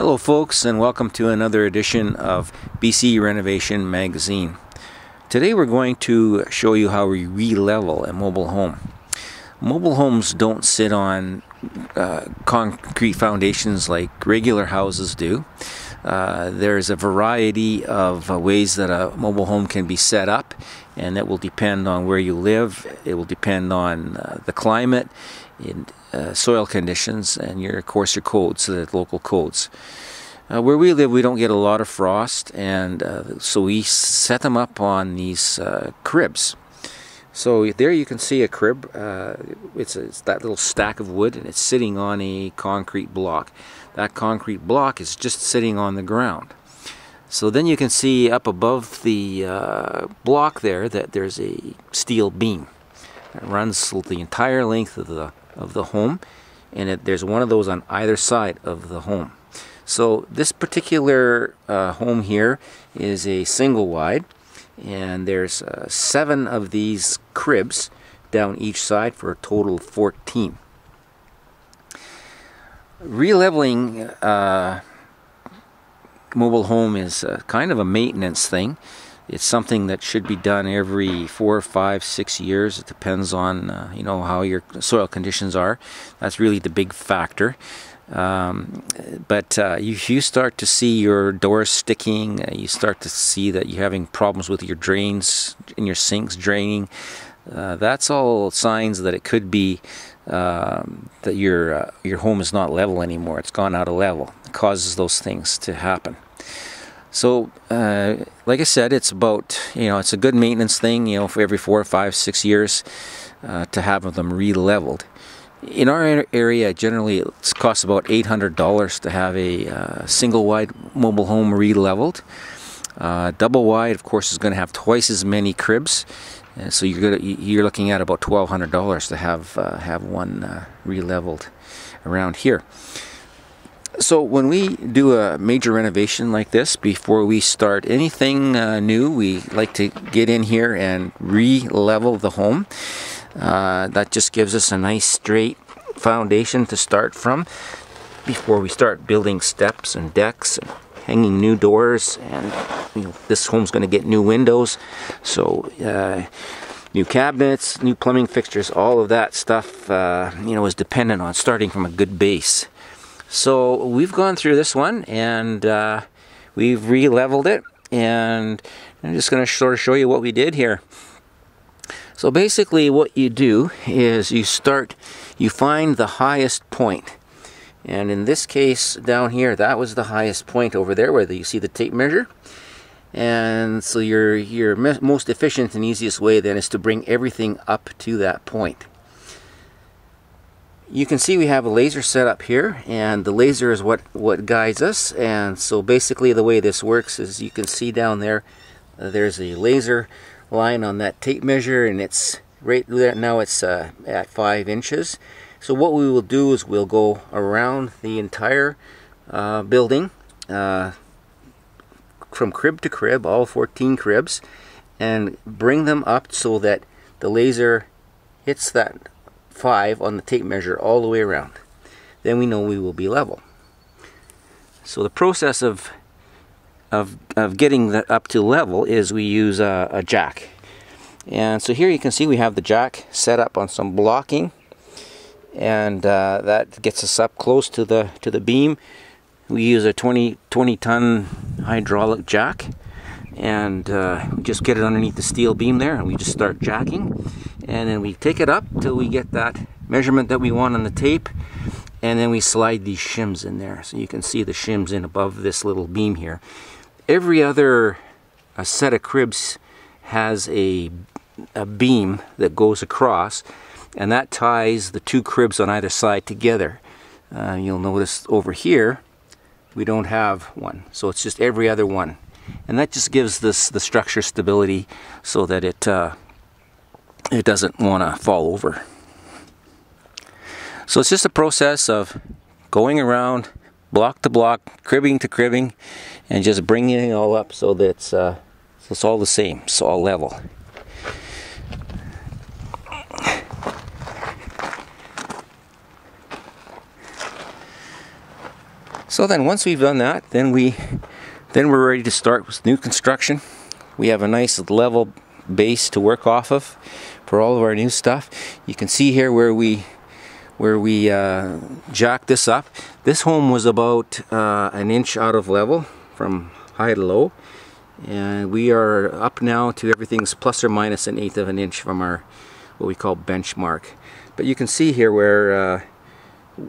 Hello folks and welcome to another edition of BC Renovation Magazine. Today we're going to show you how we re-level a mobile home. Mobile homes don't sit on uh, concrete foundations like regular houses do. Uh, there's a variety of uh, ways that a mobile home can be set up and that will depend on where you live. It will depend on uh, the climate in uh, soil conditions and your of course your codes, the local codes. Uh, where we live, we don't get a lot of frost, and so we set them up on these cribs. So there you can see a crib. Uh, it's, a, it's, that little stack of wood, and it's sitting on a concrete block. That concrete block is just sitting on the ground. So then you can see up above the uh, block there that there's a steel beam that runs the entire length of the of the home and it, there's one of those on either side of the home. So this particular uh, home here is a single wide and there's uh, seven of these cribs down each side for a total of 14. Releveling uh, mobile home is kind of a maintenance thing. It's something that should be done every four, five, six years. It depends on uh, you know how your soil conditions are. That's really the big factor. Um, but uh, if you start to see your doors sticking, uh, you start to see that you're having problems with your drains and your sinks draining. Uh, that's all signs that it could be um, that your uh, your home is not level anymore. It's gone out of level. It causes those things to happen. So, uh, like I said, it's about, you know, it's a good maintenance thing, you know, for every four, five, six years uh, to have them re-leveled. In our area, generally it costs about $800 to have a uh, single wide mobile home re-leveled. Uh, double wide, of course, is going to have twice as many cribs. Uh, so you're, gonna, you're looking at about $1,200 to have, uh, have one re-leveled around here so when we do a major renovation like this, before we start anything uh, new, we like to get in here and re-level the home. Uh, that just gives us a nice straight foundation to start from before we start building steps and decks and hanging new doors and you know, this home's going to get new windows so uh, new cabinets new plumbing fixtures all of that stuff uh, you know is dependent on starting from a good base so we've gone through this one and uh, we've re-leveled it and I'm just going to sort of show you what we did here. So basically what you do is you start, you find the highest point. And in this case down here, that was the highest point over there where you see the tape measure. And so your, your most efficient and easiest way then is to bring everything up to that point you can see we have a laser set up here and the laser is what what guides us and so basically the way this works is you can see down there there's a laser line on that tape measure and it's right there now it's uh, at five inches so what we will do is we'll go around the entire uh, building uh, from crib to crib all 14 cribs and bring them up so that the laser hits that 5 on the tape measure all the way around. Then we know we will be level. So the process of of, of getting that up to level is we use a, a jack. And so here you can see we have the jack set up on some blocking. And uh, that gets us up close to the to the beam. We use a 20 20 ton hydraulic jack. And uh, just get it underneath the steel beam there and we just start jacking. And then we take it up till we get that measurement that we want on the tape. And then we slide these shims in there. So you can see the shims in above this little beam here every other a set of cribs has a, a beam that goes across and that ties the two cribs on either side together uh, you'll notice over here we don't have one so it's just every other one and that just gives this the structure stability so that it uh, it doesn't want to fall over. So it's just a process of going around block to block, cribbing to cribbing, and just bringing it all up so that it's, uh, so it's all the same, it's all level. So then once we've done that, then we then we're ready to start with new construction. We have a nice level base to work off of for all of our new stuff. You can see here where we where we uh, jacked this up. This home was about uh, an inch out of level from high to low and we are up now to everything's plus or minus an eighth of an inch from our what we call benchmark. But you can see here where uh,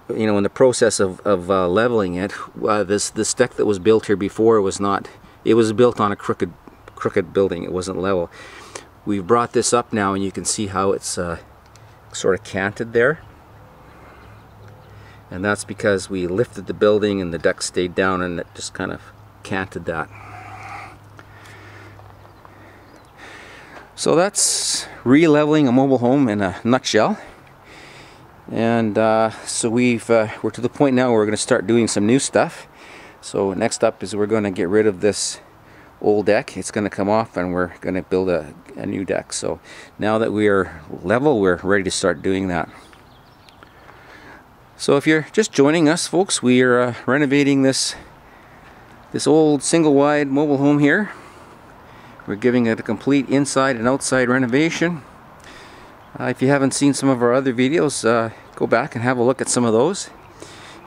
you know in the process of, of uh, leveling it uh, this this deck that was built here before was not it was built on a crooked crooked building it wasn't level we've brought this up now and you can see how it's uh, sort of canted there and that's because we lifted the building and the deck stayed down and it just kind of canted that. So that's re-leveling a mobile home in a nutshell. And uh, so we've uh, we're to the point now where we're going to start doing some new stuff. So next up is we're going to get rid of this old deck. It's going to come off and we're going to build a, a new deck. So now that we are level we're ready to start doing that so if you're just joining us folks we are uh, renovating this this old single wide mobile home here we're giving it a complete inside and outside renovation uh, if you haven't seen some of our other videos, uh, go back and have a look at some of those.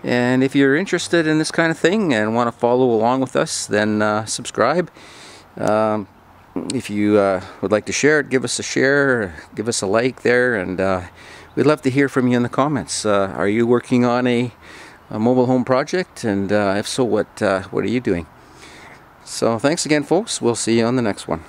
And if you're interested in this kind of thing and want to follow along with us, then uh, subscribe. Um, if you uh, would like to share it, give us a share, give us a like there, and uh, we'd love to hear from you in the comments. Uh, are you working on a, a, mobile home project? And if so, what, what are you doing? So thanks again, folks. We'll see you on the next one.